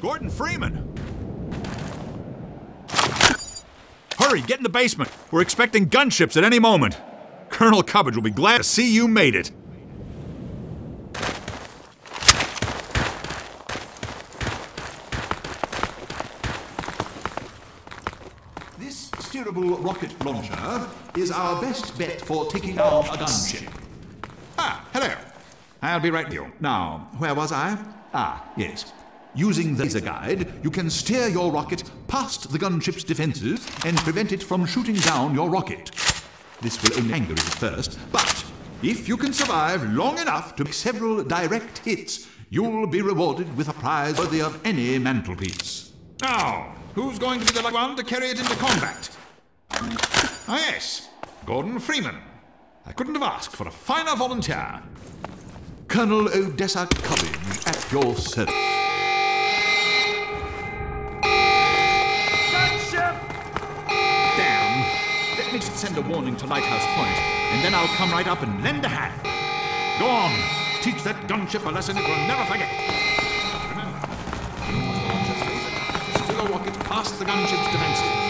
Gordon Freeman! Hurry, get in the basement. We're expecting gunships at any moment. Colonel Cubbage will be glad to see you made it. This steerable rocket launcher is our best bet for taking down a gunship. Ah, hello. I'll be right with you. Now, where was I? Ah, yes. Using the laser guide, you can steer your rocket past the gunship's defenses and prevent it from shooting down your rocket. This will only anger it at first, but if you can survive long enough to make several direct hits, you'll be rewarded with a prize worthy of any mantelpiece. Now, who's going to be the lucky one to carry it into combat? Ah, yes, Gordon Freeman. I couldn't have asked for a finer volunteer. Colonel Odessa Cubbage at your service. Just send a warning to Lighthouse Point, and then I'll come right up and lend a hand. Go on. Teach that gunship a lesson it will never forget. Remember, a rocket past the gunship's defenses.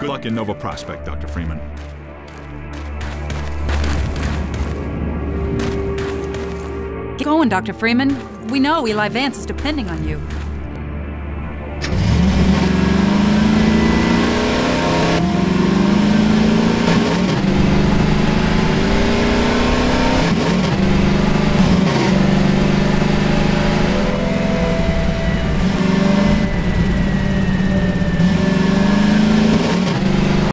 Good luck in Nova Prospekt, Dr. Freeman. Get going, Dr. Freeman. We know Eli Vance is depending on you.